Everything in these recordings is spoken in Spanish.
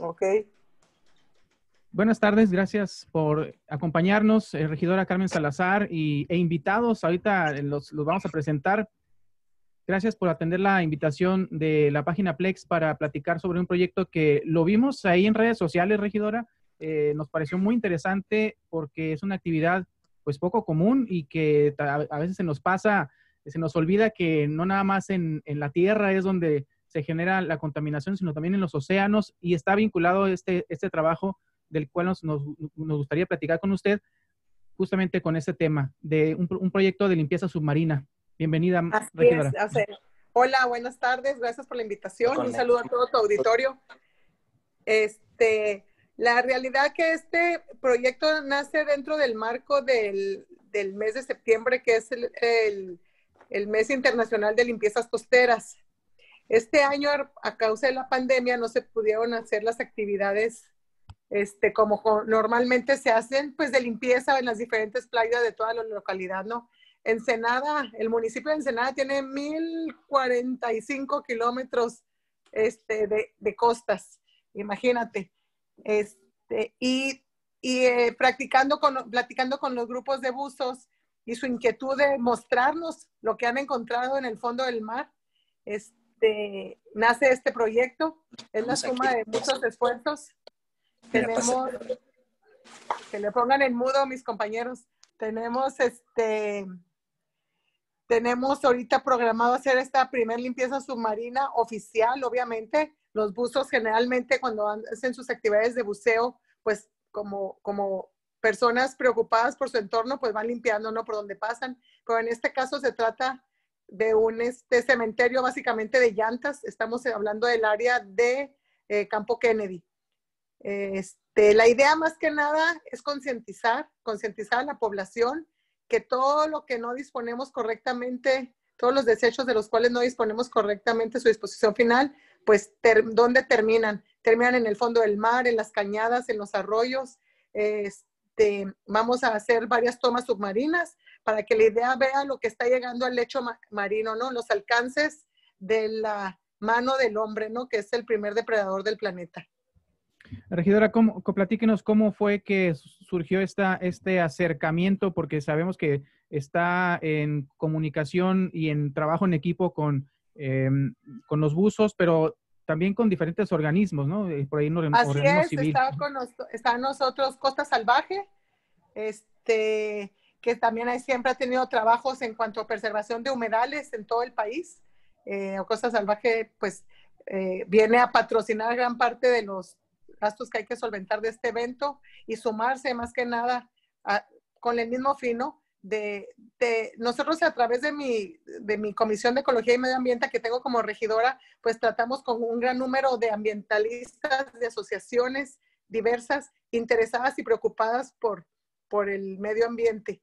Ok. Buenas tardes, gracias por acompañarnos, eh, regidora Carmen Salazar y, e invitados. Ahorita los, los, vamos a presentar. Gracias por atender la invitación de la página Plex para platicar sobre un proyecto que lo vimos ahí en redes sociales, regidora. Eh, nos pareció muy interesante porque es una actividad pues poco común y que a, veces se nos pasa, se nos olvida que no nada más en la tierra es donde se genera la contaminación, sino también en los océanos y está vinculado este, este trabajo del cual nos, nos, nos, gustaría platicar con usted, justamente con este tema de un, un proyecto de limpieza submarina. Bienvenida, así regidora. Es, así. Hola, buenas tardes, gracias por la invitación. Un saludo a todo tu auditorio. Este, la realidad que este proyecto nace dentro del marco del, del mes de septiembre, que es el, el, el mes internacional de limpiezas costeras. Este año, a causa de la pandemia, no se pudieron hacer las actividades este, como normalmente se hacen, pues de limpieza en las diferentes playas de toda la localidad, ¿no? Ensenada, el municipio de Ensenada tiene 1045 kilómetros este, de, de, costas, imagínate. Este, y y eh, practicando con, platicando con los grupos de buzos y su inquietud de mostrarnos lo que han encontrado en el fondo del mar, este, nace este proyecto. Es la suma de muchos esfuerzos tenemos, que le pongan en mudo mis compañeros. Tenemos este, tenemos ahorita programado hacer esta primera limpieza submarina oficial, obviamente. Los buzos generalmente cuando hacen sus actividades de buceo, pues como, como personas preocupadas por su entorno, pues van limpiando, ¿no? Por donde pasan. Pero en este caso se trata de un este, cementerio básicamente de llantas. Estamos hablando del área de eh, Campo Kennedy. Este, la idea más que nada es concientizar, concientizar a la población que todo lo que no disponemos correctamente, todos los desechos de los cuales no disponemos correctamente su disposición final, pues ter, ¿dónde terminan? Terminan en el fondo del mar, en las cañadas, en los arroyos. Este, vamos a hacer varias tomas submarinas para que la idea vea lo que está llegando al lecho ma marino, ¿no? Los alcances de la mano del hombre, ¿no? Que es el primer depredador del planeta. Regidora, ¿cómo, platíquenos cómo fue que surgió esta, este acercamiento, porque sabemos que está en comunicación y en trabajo en equipo con, eh, con los buzos, pero también con diferentes organismos, ¿no? Por ahí nos Así es, civil. Está, con nos, está nosotros Costa Salvaje, este, que también siempre ha tenido trabajos en cuanto a preservación de humedales en todo el país. Eh, Costa Salvaje, pues, eh, viene a patrocinar gran parte de los gastos que hay que solventar de este evento y sumarse más que nada con el mismo fino de, de, nosotros a través de mi, de mi Comisión de Ecología y Medio Ambiente que tengo como regidora, pues tratamos con un gran número de ambientalistas, de asociaciones diversas, interesadas y preocupadas por, por el medio ambiente.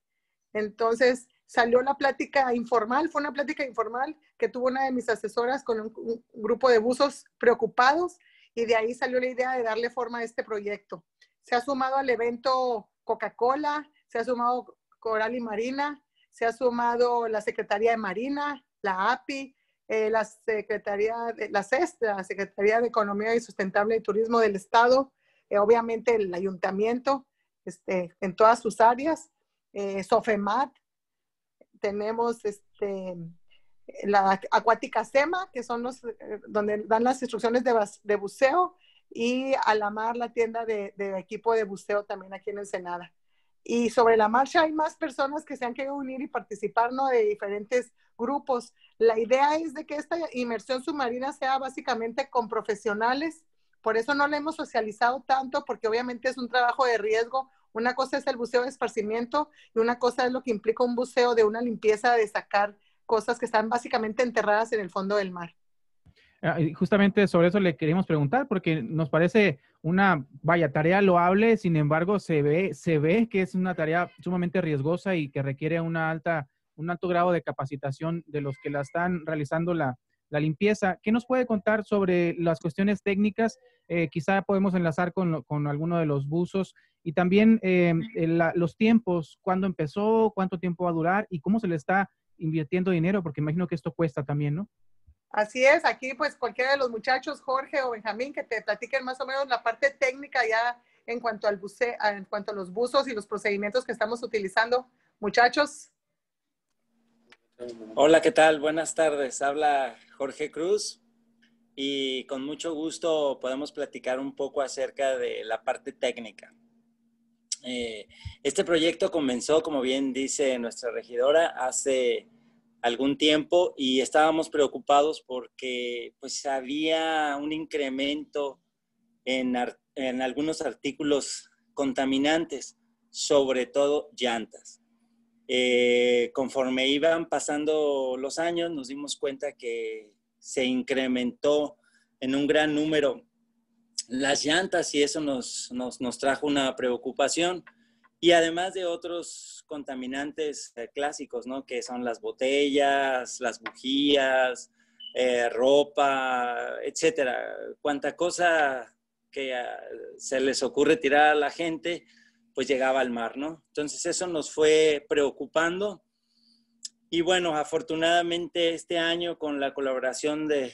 Entonces, salió la plática informal, fue una plática informal que tuvo una de mis asesoras con un, grupo de buzos preocupados y de ahí salió la idea de darle forma a este proyecto. Se ha sumado al evento Coca-Cola, se ha sumado Coral y Marina, se ha sumado la Secretaría de Marina, la API, eh, la Secretaría de la CES, la Secretaría de Economía y Sustentable y Turismo del Estado, eh, obviamente el Ayuntamiento, este, en todas sus áreas, eh, SOFEMAT, tenemos este, la acuática SEMA, que son los eh, donde dan las instrucciones de, de, buceo, y a la mar la tienda de, equipo de buceo también aquí en Ensenada. Y sobre la marcha hay más personas que se han querido unir y participar de diferentes grupos. La idea es de que esta inmersión submarina sea básicamente con profesionales, por eso no la hemos socializado tanto, porque obviamente es un trabajo de riesgo. Una cosa es el buceo de esparcimiento y una cosa es lo que implica un buceo de una limpieza de sacar cosas que están básicamente enterradas en el fondo del mar. Ah, justamente sobre eso le queríamos preguntar, porque nos parece una, vaya, tarea loable, sin embargo, se ve, se ve que es una tarea sumamente riesgosa y que requiere una alta, un alto grado de capacitación de los que la están realizando la, la limpieza. ¿Qué nos puede contar sobre las cuestiones técnicas? Eh, quizá podemos enlazar con, con, alguno de los buzos y también eh, la, los tiempos, cuándo empezó, cuánto tiempo va a durar y cómo se le está invirtiendo dinero, porque imagino que esto cuesta también, ¿no? Así es, aquí pues cualquiera de los muchachos, Jorge o Benjamín, que te platiquen más o menos la parte técnica ya en cuanto al buce, en cuanto a los buzos y los procedimientos que estamos utilizando. Muchachos. Hola, ¿qué tal? Buenas tardes. Habla Jorge Cruz y con mucho gusto podemos platicar un poco acerca de la parte técnica. Eh, este proyecto comenzó, como bien dice nuestra regidora, hace algún tiempo y estábamos preocupados porque pues había un incremento en, en algunos artículos contaminantes, sobre todo llantas. Eh, conforme iban pasando los años, nos dimos cuenta que se incrementó en un gran número las llantas y eso nos, nos, nos trajo una preocupación. Y además de otros contaminantes eh, clásicos, ¿no? Que son las botellas, las bujías, eh, ropa, etcétera. Cuanta cosa que ah, se les ocurre tirar a la gente, pues llegaba al mar, ¿no? Entonces eso nos fue preocupando. Y bueno, afortunadamente este año con la colaboración de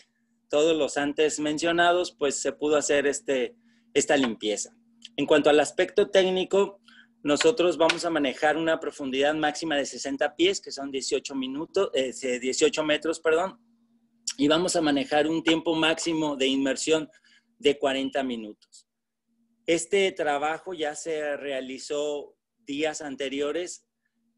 todos los antes mencionados, pues se pudo hacer este, esta limpieza. En cuanto al aspecto técnico, nosotros vamos a manejar una profundidad máxima de 60 pies, que son 18 minutos, 18 eh, metros, perdón, y vamos a manejar un tiempo máximo de inmersión de 40 minutos. Este trabajo ya se realizó días anteriores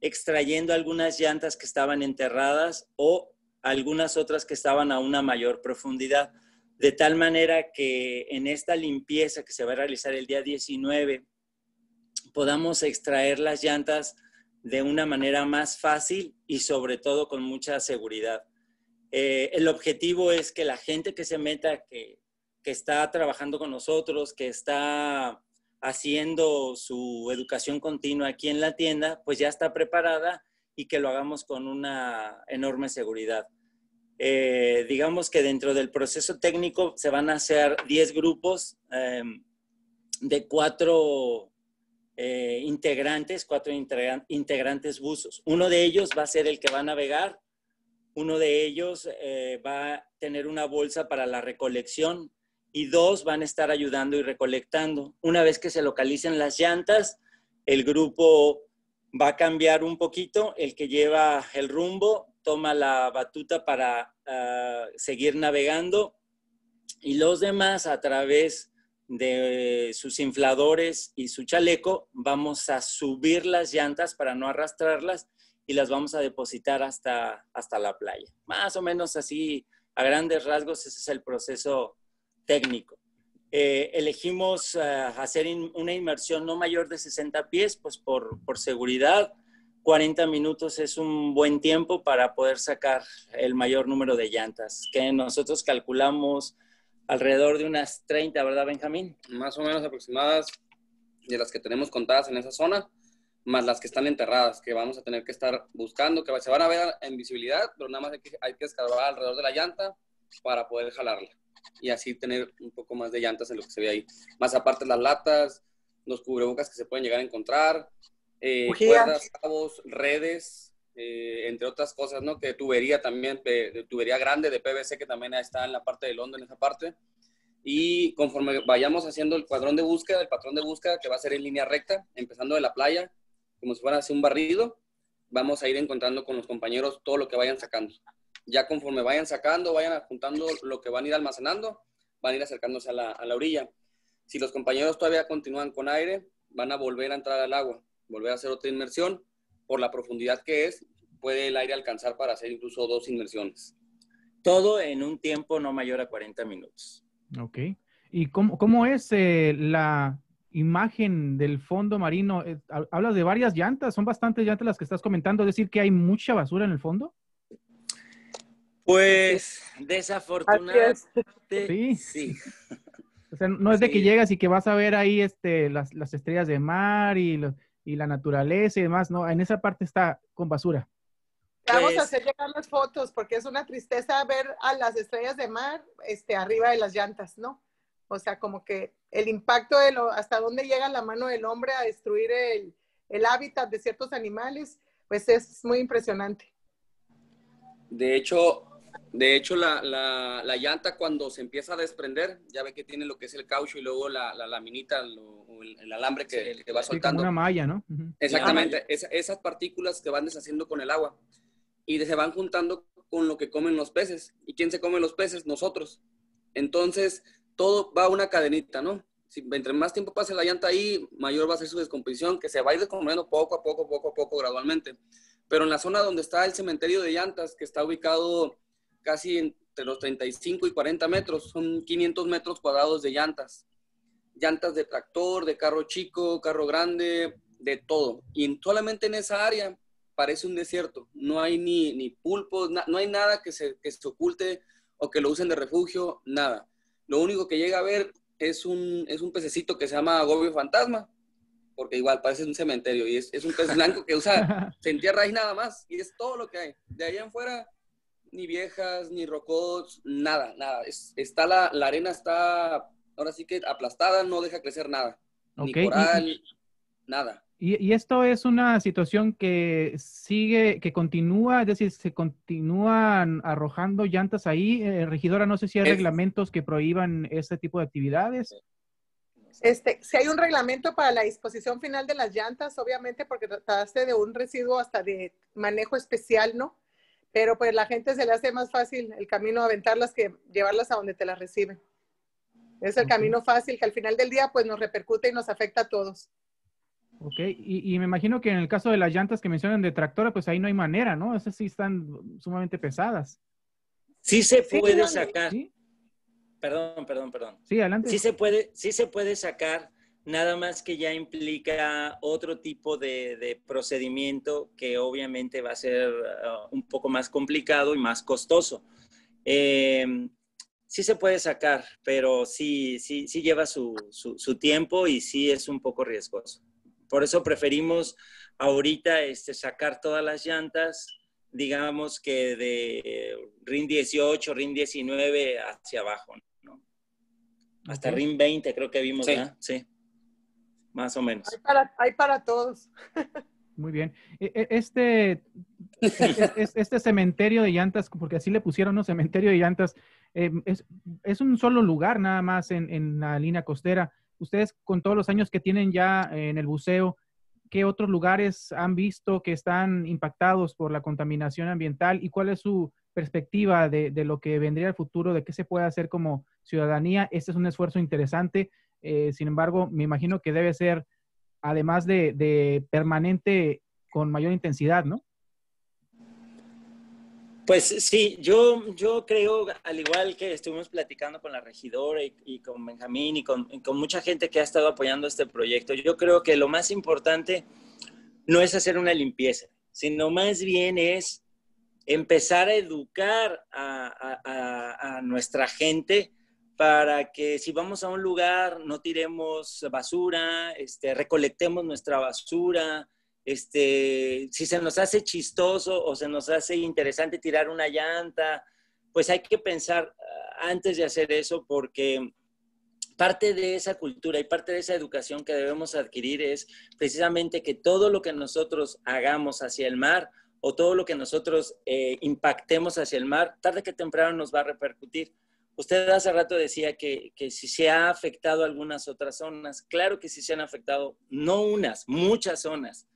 extrayendo algunas llantas que estaban enterradas o algunas otras que estaban a una mayor profundidad, de tal manera que en esta limpieza que se va a realizar el día 19 podamos extraer las llantas de una manera más fácil y sobre todo con mucha seguridad. Eh, el objetivo es que la gente que se meta, que, que está trabajando con nosotros, que está haciendo su educación continua aquí en la tienda, pues ya está preparada y que lo hagamos con una enorme seguridad. Eh, digamos que dentro del proceso técnico se van a hacer 10 grupos em, de cuatro eh, integrantes, cuatro integrantes buzos. Uno de ellos va a ser el que va a navegar, uno de ellos eh, va a tener una bolsa para la recolección y dos van a estar ayudando y recolectando. Una vez que se localicen las llantas, el grupo va a cambiar un poquito, el que lleva el rumbo toma la batuta para ah, seguir navegando y los demás a través de sus infladores y su chaleco, vamos a subir las llantas para no arrastrarlas y las vamos a depositar hasta, hasta la playa. Más o menos así, a grandes rasgos, ese es el proceso técnico. Eh, elegimos ah, hacer una inmersión no mayor de 60 pies, pues por, por seguridad. 40 minutos es un buen tiempo para poder sacar el mayor número de llantas, que nosotros calculamos alrededor de unas 30, ¿verdad, Benjamín? Más o menos aproximadas de las que tenemos contadas en esa zona, más las que están enterradas, que vamos a tener que estar buscando, que se van a ver en visibilidad, pero nada más hay que, hay que escarbar alrededor de la llanta para poder jalarla y así tener un poco más de llantas en lo que se ve ahí. Más aparte las latas, los cubrebocas que se pueden llegar a encontrar, eh, cuerdas, cabos, redes, eh, entre otras cosas, ¿no? Que tubería también, de tubería grande de PVC que también está en la parte de Londres, en esa parte. Y conforme vayamos haciendo el cuadrón de búsqueda, el patrón de búsqueda, que va a ser en línea recta, empezando de la playa, como si fuera así un barrido, vamos a ir encontrando con los compañeros todo lo que vayan sacando. Ya conforme vayan sacando, vayan juntando lo que van a ir almacenando, van a ir acercándose a la, a la orilla. Si los compañeros todavía continúan con aire, van a volver a entrar al agua, volver a hacer otra inmersión por la profundidad que es, puede el aire alcanzar para hacer incluso dos inmersiones. Todo en un tiempo no mayor a 40 minutos. Ok. ¿Y cómo, cómo es eh, la imagen del fondo marino? Eh, hablas de varias llantas, son bastantes llantas las que estás comentando, es decir, que hay mucha basura en el fondo. Pues desafortunadamente sí. sí. O sea, no es de que llegas y que vas a ver ahí este, las, las estrellas de mar y los, y la naturaleza y demás, no, en esa parte está con basura. Vamos a pues hacer llegar las fotos porque es una tristeza ver a las estrellas de mar este, arriba de las llantas, ¿no? O sea, como que el impacto de lo, hasta dónde llega la mano del hombre a destruir el, el hábitat de ciertos animales, pues es muy impresionante. De hecho, De hecho, la, la, la, llanta cuando se empieza a desprender, ya ve que tiene lo que es el caucho y luego la, la laminita o el, alambre que, que va soltando. una malla, ¿no? Exactamente. esas partículas que van deshaciendo con el agua y se van juntando con lo que comen los peces. ¿Y quién se come los peces? Nosotros. Entonces, todo va a una cadenita, ¿no? Si, entre más tiempo pase la llanta ahí, mayor va a ser su descomposición, que se va a ir descomponiendo poco a poco, poco a poco, gradualmente. Pero en la zona donde está el cementerio de llantas, que está ubicado casi entre los 35 y 40 metros, son 500 metros cuadrados de llantas. Llantas de tractor, de carro chico, carro grande, de todo. Y solamente en esa área parece un desierto. No hay ni, ni pulpos, no hay nada que se, que se oculte o que lo usen de refugio, nada. Lo único que llega a ver es un, es un pececito que se llama agobio fantasma, porque igual parece un cementerio y es, es un pez blanco que usa, se entierra ahí nada más y es todo lo que hay. De ahí en fuera, ni viejas, ni rocots, nada, nada. Es, está la, la, arena está ahora sí que aplastada, no deja crecer nada. Ni coral, nada. Y, esto es una situación que sigue, que continúa, es decir, se continúan arrojando llantas ahí. Eh, regidora, no sé si hay reglamentos que prohíban este tipo de actividades. Este, si hay un reglamento para la disposición final de las llantas, obviamente porque trataste de un residuo hasta de manejo especial, ¿no? Pero pues la gente se le hace más fácil el camino a aventarlas que llevarlas a donde te las reciben. Es el camino fácil que al final del día pues nos repercute y nos afecta a todos. Ok, y, me imagino que en el caso de las llantas que mencionan de tractora, pues ahí no hay manera, ¿no? Esas sí están sumamente pesadas. Sí se puede sacar. Perdón, perdón, perdón. Sí, adelante. Sí se puede, sí se puede sacar, nada más que ya implica otro tipo de, procedimiento que obviamente va a ser uh, un poco más complicado y más costoso. Em, sí se puede sacar, pero sí, sí, sí lleva su, su tiempo y sí es un poco riesgoso. Por eso preferimos ahorita este, sacar todas las llantas, digamos que de RIN 18, RIN 19 hacia abajo, ¿no? Hasta RIN 20 creo que vimos, sí. Sí, más o menos. Hay para, todos. Muy bien. E, e, este, este cementerio de llantas, porque así le pusieron, ¿no? Cementerio de llantas, em, es, un solo lugar nada más en, en la línea costera ustedes con todos los años que tienen ya en el buceo, ¿qué otros lugares han visto que están impactados por la contaminación ambiental y cuál es su perspectiva de, lo que vendría al futuro, de qué se puede hacer como ciudadanía? Este es un esfuerzo interesante, eh, sin embargo, me imagino que debe ser, además de permanente, con mayor intensidad, ¿no? Pues sí, yo, yo creo, al igual que estuvimos platicando con la regidora y, con Benjamín y con, mucha gente que ha estado apoyando este proyecto, yo creo que lo más importante no es hacer una limpieza, sino más bien es empezar a educar a, a nuestra gente para que si vamos a un lugar no tiremos basura, este, recolectemos nuestra basura, este, si se nos hace chistoso o se nos hace interesante tirar una llanta, pues hay que pensar ah, antes de hacer eso porque parte de esa cultura y parte de esa educación que debemos adquirir es precisamente que todo lo que nosotros hagamos hacia el mar o todo lo que nosotros eh, impactemos hacia el mar, tarde que temprano nos va a repercutir. Usted hace rato decía que, que, si se ha afectado algunas otras zonas, claro que sí se han afectado, no unas, muchas zonas.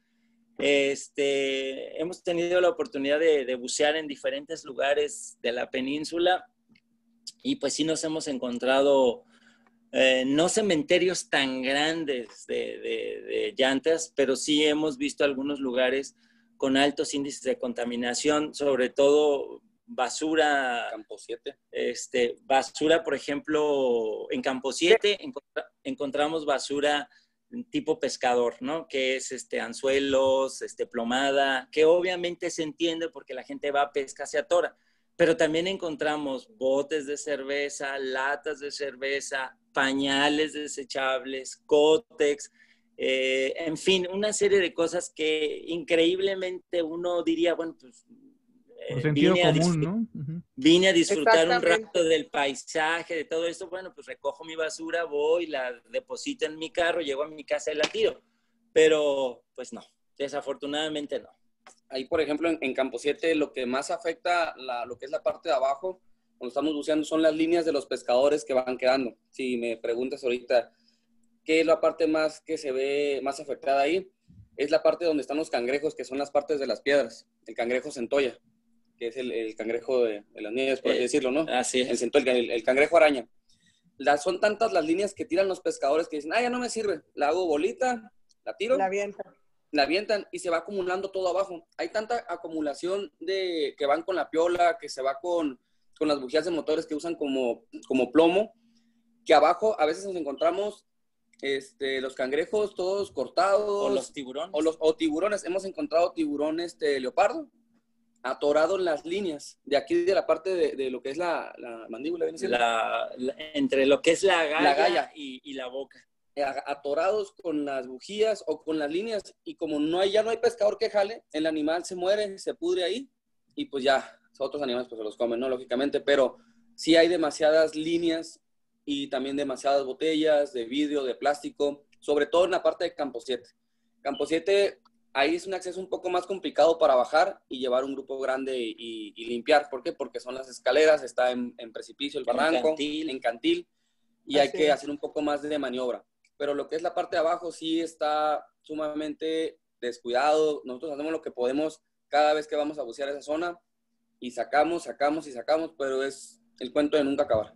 Este, hemos tenido la oportunidad de, bucear en diferentes lugares de la península y pues sí nos hemos encontrado eh, no cementerios tan grandes de, llantas, pero sí hemos visto algunos lugares con altos índices de contaminación, sobre todo basura. Campo 7. Este, basura, por ejemplo, en Campo 7 encontramos basura tipo pescador, ¿no? Que es este anzuelos, este plomada, que obviamente se entiende porque la gente va a pesca hacia tora, pero también encontramos botes de cerveza, latas de cerveza, pañales desechables, cótex, eh, en fin, una serie de cosas que increíblemente uno diría, bueno, pues vine, a común, vine a disfrutar un rato del paisaje, de todo esto. Bueno, pues recojo mi basura, voy, la deposito en mi carro, llego a mi casa y la tiro. Pero, pues no, desafortunadamente no. ahí por ejemplo en, en Campo 7 lo que más afecta la, lo que es la parte de abajo, cuando estamos buceando, son las líneas de los pescadores que van quedando. Si me preguntas ahorita qué es la parte más que se ve más afectada ahí, es la parte donde están los cangrejos, que son las partes de las piedras, el cangrejo centolla, que es el, el cangrejo de, de, las nieves, por así Eh, decirlo, ¿no? Así El, es. centolla, el, el cangrejo araña. Las, son tantas las líneas que tiran los pescadores que dicen, ah, ya no me sirve, la hago bolita, la tiro, La la, avienta. avientan y se va acumulando todo abajo. Hay tanta acumulación de que van con la piola, que se va con, con las bujías de motores que usan como, como plomo, que abajo a veces nos encontramos este, los cangrejos todos cortados, O los tiburones. o, los, o tiburones. Hemos encontrado tiburones de leopardo atorado en las líneas de aquí de la parte de, de lo que es la, la mandíbula. entre lo que es la galla, La galla. Y, y la boca. Atorados con las bujías o con las líneas y como no hay, ya no hay pescador que jale, el animal se muere, se pudre ahí y pues ya, otros animales pues se los comen, ¿no? Lógicamente, pero sí hay demasiadas líneas y también demasiadas botellas de vidrio, de plástico, sobre todo en la parte de Campo 7. Campo 7, ahí es un acceso un poco más complicado para bajar y llevar un grupo grande y, y limpiar. ¿Por qué? Porque son las escaleras, está en, en precipicio el En barranco, cantil. en cantil, y hay que es. hacer un poco más de maniobra pero lo que es la parte de abajo sí está sumamente descuidado. Nosotros hacemos lo que podemos cada vez que vamos a bucear esa zona y sacamos, sacamos y sacamos, pero es el cuento de nunca acabar.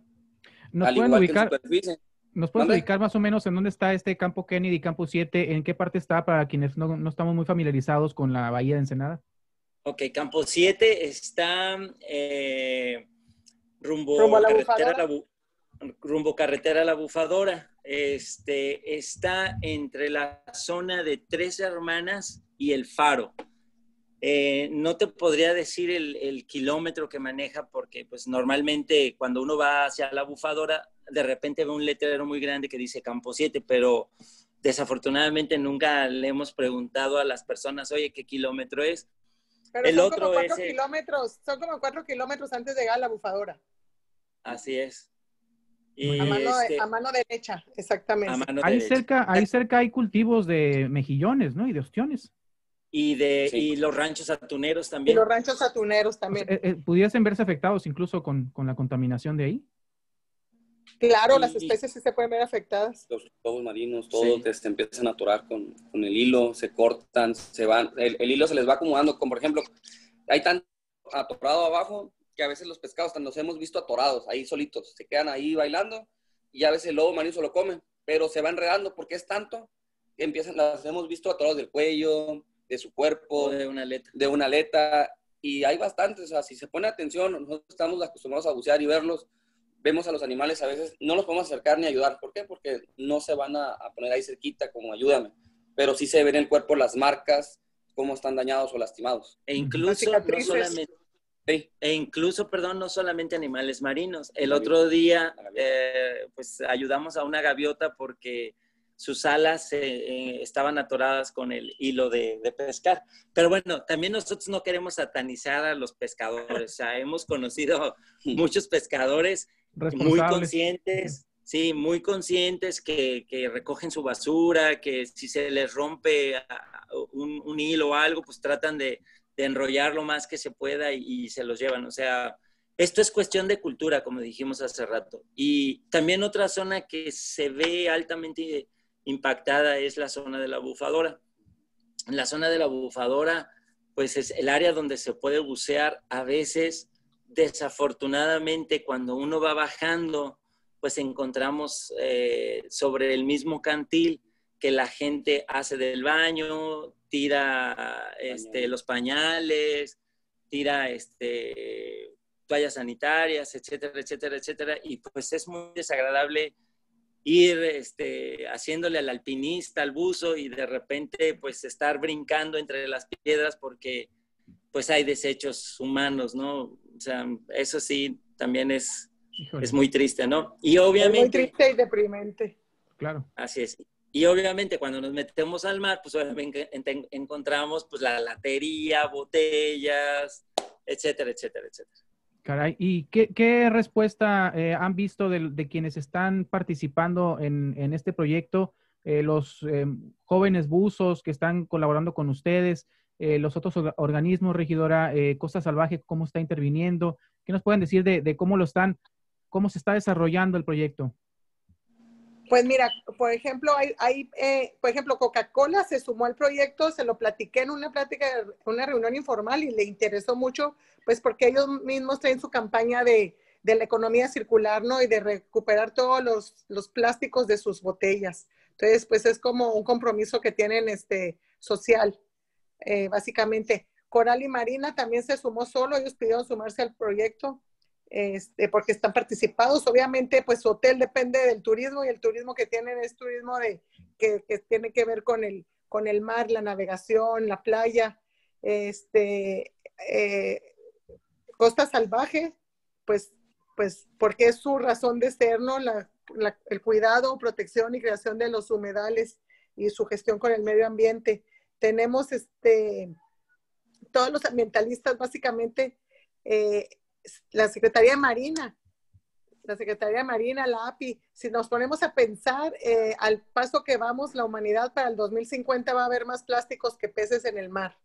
¿Nos Al pueden igual ubicar, que en superficie. ¿Nos puedes ¿Mande? ubicar más o menos en dónde está este campo Kennedy, campo 7? ¿En qué parte está para quienes no, no estamos muy familiarizados con la bahía de Ensenada? Ok, Campo 7 está eh, rumbo, Rumbo a la carretera Bufadora. la Bu- rumbo carretera La Bufadora. Este, está entre la zona de Tres Hermanas y El Faro. Eh, no te podría decir el, el kilómetro que maneja porque pues normalmente cuando uno va hacia la bufadora de repente ve un letrero muy grande que dice Campo 7, pero desafortunadamente nunca le hemos preguntado a las personas, oye, ¿qué kilómetro es? Pero El son otro como cuatro es, kilómetros, son como cuatro kilómetros antes de llegar a la bufadora. Así es. Muy Y A mano, este, a mano derecha, exactamente. a mano Ahí derecha. cerca, ahí cerca hay cultivos de mejillones, ¿no? Y de ostiones. Y, de, Sí. y los ranchos atuneros y también. los ranchos atuneros O sea, también. eh, eh, ¿Pudiesen verse afectados incluso con, con la contaminación de ahí? Claro, y- las especies sí se pueden ver afectadas. Los lobos marinos, todos Sí. que se empiezan a atorar con, con el hilo, se cortan, se van, el, el hilo se les va acomodando, como por ejemplo, hay tanto atorado abajo que a veces los pescados nos hemos visto atorados, ahí solitos, se quedan ahí bailando y a veces el lobo marino se lo come, pero se va enredando porque es tanto que empiezan, las hemos visto atorados del cuello, de su cuerpo, O de una letra. de una aleta y hay bastantes, o sea, si se pone atención, nosotros estamos acostumbrados a bucear y verlos, vemos a los animales a veces, no los podemos acercar ni ayudar, ¿por qué? Porque no se van a, a poner ahí cerquita como ayúdame, pero sí se ven en el cuerpo las marcas, cómo están dañados o lastimados. E incluso, no solamente, Sí, e incluso, perdón, no solamente animales marinos. El otro día, eh, pues ayudamos a una gaviota porque sus alas eh, estaban atoradas con el hilo de, de pescar. Pero bueno, también nosotros no queremos satanizar a los pescadores. O sea, hemos conocido muchos pescadores muy conscientes, sí, muy conscientes que, que recogen su basura, que si se les rompe un, un hilo o algo, pues tratan de, de enrollar lo más que se pueda y, y se los llevan. O sea, esto es cuestión de cultura, como dijimos hace rato. Y también otra zona que se ve altamente impactada es la zona de la bufadora. En la zona de la bufadora, pues es el área donde se puede bucear. A veces, desafortunadamente, cuando uno va bajando, pues encontramos eh, sobre el mismo cantil que la gente hace del baño, tira este, los pañales, tira este, toallas sanitarias, etcétera, etcétera, etcétera. Y pues es muy desagradable ir este, haciéndole al alpinista, al buzo y de repente pues estar brincando entre las piedras porque pues hay desechos humanos, ¿no? O sea, eso sí también es, Híjole, es muy triste, ¿no? Y Es muy obviamente, triste y deprimente. claro. así es. Y obviamente cuando nos metemos al mar, pues obviamente en- encontramos pues la latería, botellas, etcétera, etcétera, etcétera. Caray, ¿y qué, qué respuesta eh, han visto de, de quienes están participando en, en este proyecto? Eh, los eh, jóvenes buzos que están colaborando con ustedes, eh, los otros organismos, regidora, eh, Costa Salvaje, cómo está interviniendo? ¿Qué nos pueden decir de, cómo lo están, cómo se está desarrollando el proyecto? Pues mira, por ejemplo, hay, eh, por ejemplo, Coca-Cola se sumó al proyecto, se lo platiqué en una plática, una reunión informal y le interesó mucho, pues porque ellos mismos traen su campaña de, de la economía circular, ¿no? Y de recuperar todos los, los, plásticos de sus botellas. Entonces, pues es como un compromiso que tienen este, social, eh, básicamente. Coral y Marina también se sumó solo, ellos pidieron sumarse al proyecto. Este, porque están participados. Obviamente, pues su hotel depende del turismo y el turismo que tienen es turismo de, que, que, tiene que ver con el, con el mar, la navegación, la playa, este, eh, costa salvaje, pues pues porque es su razón de ser, ¿no? el cuidado, protección y creación de los humedales y su gestión con el medio ambiente. Tenemos este, todos los ambientalistas, básicamente, eh, la Secretaría de Marina, la Secretaría de Marina, la API, si nos ponemos a pensar eh, al paso que vamos, la humanidad para el 2050 va a haber más plásticos que peces en el mar.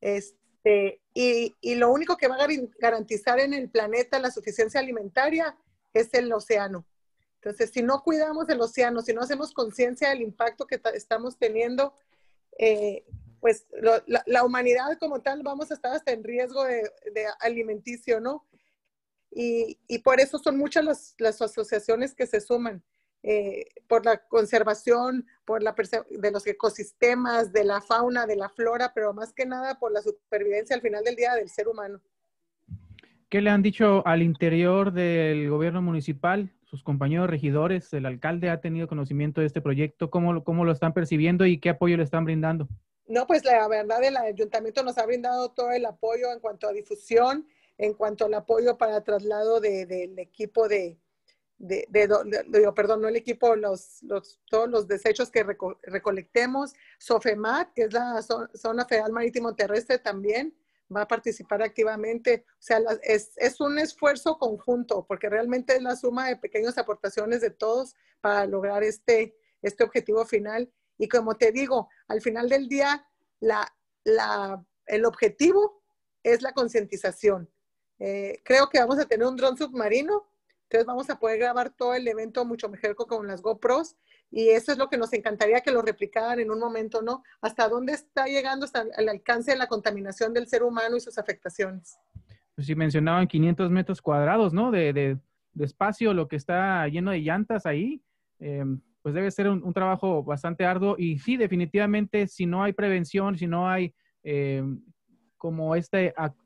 Este, este, y, lo único que va a garantizar en el planeta la suficiencia alimentaria es el océano. Entonces, si no cuidamos el océano, si no hacemos conciencia del impacto que estamos teniendo, eh, pues la, humanidad como tal vamos a estar hasta en riesgo de, alimenticio, ¿no? Y, por eso son muchas las, las asociaciones que se suman. Eh, por la conservación, por la de los ecosistemas, de la fauna, de la flora, pero más que nada por la supervivencia al final del día del ser humano. ¿Qué le han dicho al interior del gobierno municipal? Sus compañeros regidores, el alcalde ha tenido conocimiento de este proyecto, ¿cómo, cómo lo están percibiendo y qué apoyo le están brindando? No, pues la verdad el ayuntamiento nos ha brindado todo el apoyo en cuanto a difusión, en cuanto al apoyo para traslado del equipo de, de, de, perdón, no el equipo, los, los, todos los desechos que recolectemos. SOFEMAT, que es la Zona Federal Marítimo Terrestre, también va a participar activamente. O sea, es, un esfuerzo conjunto, porque realmente es la suma de pequeñas aportaciones de todos para lograr este, este objetivo final. Y como te digo, al final del día, la, la, el objetivo es la concientización. Eh, creo que vamos a tener un dron submarino entonces vamos a poder grabar todo el evento mucho mejor con las GoPros y eso es lo que nos encantaría que lo replicaran en un momento, ¿no? Hasta dónde está llegando hasta el alcance de la contaminación del ser humano y sus afectaciones. Pues sí, mencionaban 500 metros cuadrados, ¿no? De, de, espacio, lo que está lleno de llantas ahí, em, pues debe ser un, trabajo bastante arduo y sí, definitivamente, si no hay prevención, si no hay em, como esta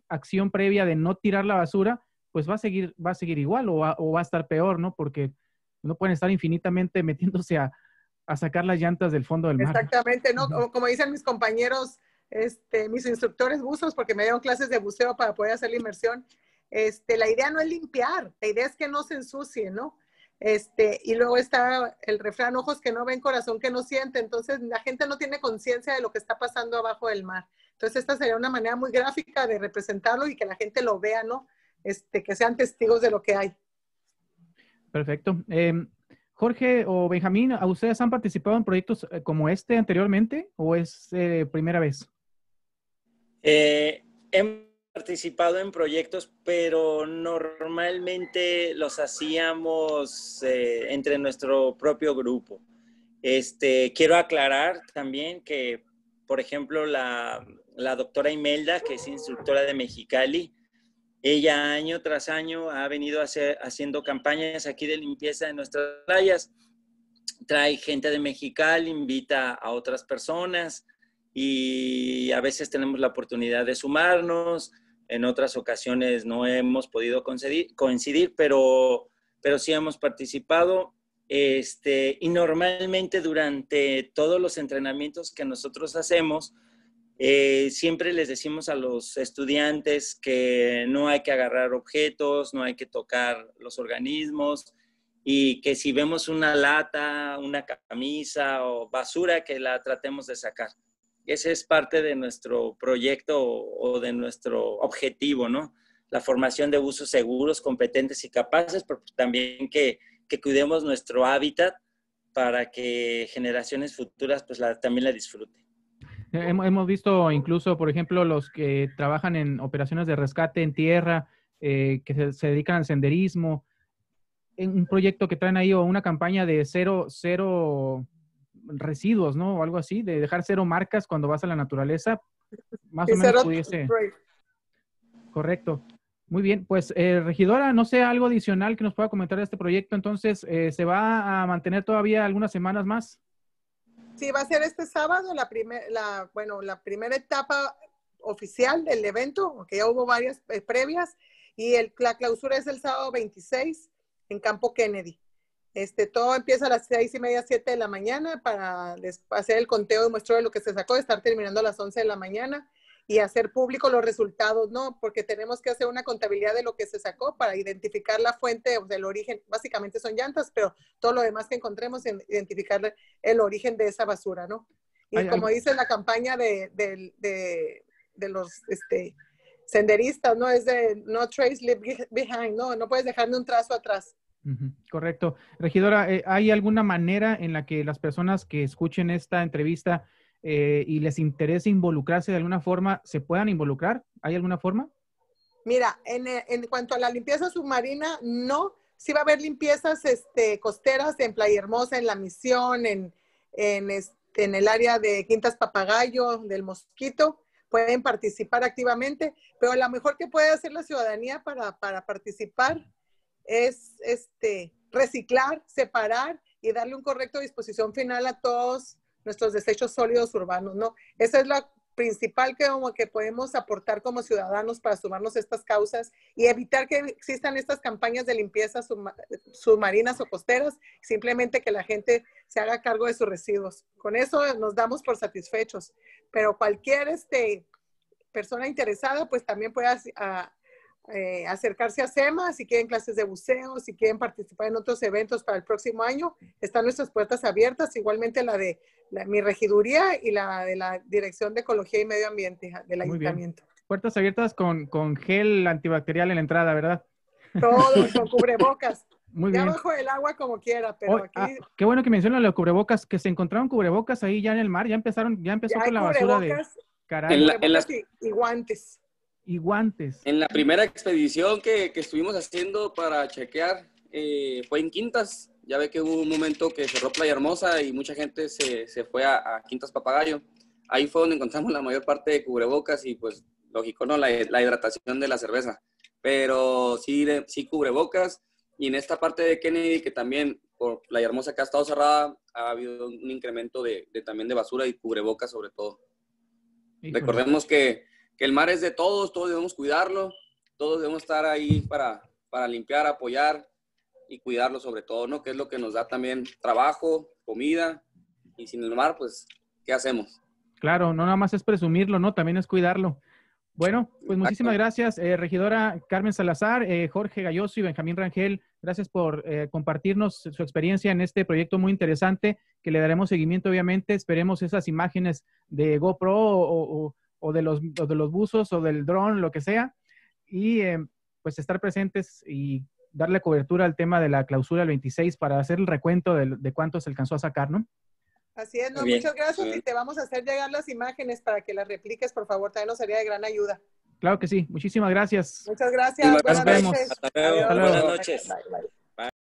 acción previa de no tirar la basura, pues va a seguir, va a seguir igual o va, o va a estar peor, ¿no? Porque no pueden estar infinitamente metiéndose a, a sacar las llantas del fondo del mar. Exactamente, ¿no? Como dicen mis compañeros, este, mis instructores buzos, porque me dieron clases de buceo para poder hacer la inmersión, este, la idea no es limpiar, la idea es que no se ensucie, ¿no? Este, y luego está el refrán, ojos que no ven, corazón que no siente. Entonces, la gente no tiene conciencia de lo que está pasando abajo del mar. Entonces, esta sería una manera muy gráfica de representarlo y que la gente lo vea, ¿no? Este, que sean testigos de lo que hay. Perfecto. Em, Jorge o Benjamín, ¿a ustedes han participado en proyectos eh, como este anteriormente o es eh, primera vez? Eh, hemos participado en proyectos, pero normalmente los hacíamos entre nuestro propio grupo. Este, quiero aclarar también que, por ejemplo, la, la doctora Imelda, que es instructora de Mexicali, ella año tras año ha venido haciendo campañas aquí de limpieza en nuestras playas. Trae gente de Mexicali, invita a otras personas y a veces tenemos la oportunidad de sumarnos. En otras ocasiones no hemos podido coincidir, pero, pero sí hemos participado. Este, y normalmente durante todos los entrenamientos que nosotros hacemos, eh, siempre les decimos a los estudiantes que no hay que agarrar objetos, no hay que tocar los organismos y que si vemos una lata, una camisa o basura, que la tratemos de sacar. Ese es parte de nuestro proyecto o de nuestro objetivo, ¿no? La formación de usos seguros, competentes y capaces, pero también que, que cuidemos nuestro hábitat para que generaciones futuras pues también la disfruten. Hemos, visto incluso, por ejemplo, los que trabajan en operaciones de rescate en tierra, eh, que se, se dedican al senderismo, en un proyecto que traen ahí o una campaña de cero, cero residuos, ¿no? O algo así, de dejar cero marcas cuando vas a la naturaleza, más o menos pudiese. Correcto. Muy bien, pues eh, regidora, no sé, algo adicional que nos pueda comentar de este proyecto, entonces, eh, ¿se va a mantener todavía algunas semanas más? Sí, va a ser este sábado la primer, la, bueno, la primera etapa oficial del evento, aunque ya hubo varias eh, previas, y el, la clausura es el sábado 26 en Campo Kennedy. Este, todo empieza a las seis y media, siete de la mañana para hacer el conteo y muestreo de lo que se sacó, estar terminando a las 11 de la mañana y hacer público los resultados, ¿no? Porque tenemos que hacer una contabilidad de lo que se sacó para identificar la fuente o del origen. Básicamente son llantas, pero todo lo demás que encontremos, en- identificar el origen de esa basura, ¿no? Y como dice la campaña de, de- de- de los este, senderistas, ¿no? Es de no trace leave beh- behind, ¿no? No puedes dejar ni un trazo atrás. Correcto. Regidora, eh, ¿hay alguna manera en la que las personas que escuchen esta entrevista eh, y les interese involucrarse de alguna forma, se puedan involucrar? ¿Hay alguna forma? Mira, en, eh, en cuanto a la limpieza submarina, no. Sí va a haber limpiezas este, costeras en Playa Hermosa, en La Misión, en, en, este, en el área de Quintas Papagayo, del Mosquito. Pueden participar activamente, pero lo mejor que puede hacer la ciudadanía para, para participar es este, reciclar, separar y darle un correcto disposición final a todos nuestros desechos sólidos urbanos, ¿no? Esa es la principal que, que podemos aportar como ciudadanos para sumarnos a estas causas y evitar que existan estas campañas de limpieza subma- submarinas o costeras, simplemente que la gente se haga cargo de sus residuos. Con eso nos damos por satisfechos, pero cualquier este, persona interesada pues también puede a- eh, acercarse a SEMA si quieren clases de buceo, si quieren participar en otros eventos para el próximo año. Están nuestras puertas abiertas, igualmente la de la- mi regiduría y la de la Dirección de Ecología y Medio Ambiente ja, del Muy bien. Ayuntamiento. Puertas abiertas con, con gel antibacterial en la entrada, ¿verdad? Todos con cubrebocas. Muy ya bien. bajo el agua como quiera, pero Oh, aquí ah, qué bueno que mencionan los cubrebocas, que se encontraron cubrebocas ahí ya en el mar, ya empezaron, ya empezó ya con la basura de cubrebocas, caray En la- cubrebocas y, y guantes. Y guantes. En la primera expedición que, que estuvimos haciendo para chequear eh, fue en Quintas. Ya ve que hubo un momento que cerró Playa Hermosa y mucha gente se, se fue a, a Quintas Papagayo. Ahí fue donde encontramos la mayor parte de cubrebocas y pues lógico, ¿no? La, la hidratación de la cerveza. Pero sí, de- sí cubrebocas. Y en esta parte de Kennedy, que también por Playa Hermosa que ha estado cerrada, ha habido un incremento de, de también de basura y cubrebocas sobre todo. Híjole. Recordemos que, que el mar es de todos, todos debemos cuidarlo, todos debemos estar ahí para, para limpiar, apoyar y cuidarlo sobre todo, ¿no? Que es lo que nos da también trabajo, comida, y sin el mar, pues, ¿qué hacemos? Claro, no nada más es presumirlo, ¿no? También es cuidarlo. Bueno, pues muchísimas gracias, eh, regidora Carmen Salazar, eh, Jorge Galloso y Benjamín Rangel. Gracias por eh, compartirnos su experiencia en este proyecto muy interesante que le daremos seguimiento, obviamente. Esperemos esas imágenes de GoPro o, o- o de, los, o de los buzos o del dron, lo que sea. Y eh, pues estar presentes y darle cobertura al tema de la clausura del 26 para hacer el recuento de, de cuánto se alcanzó a sacar, ¿no? Así es, no, muchas gracias y te vamos a hacer llegar las imágenes para que las repliques, por favor, también nos sería de gran ayuda. Claro que sí. Muchísimas gracias. Muchas gracias. Buenas vemos. noches. Hasta luego. Buenas noches. Bye, bye.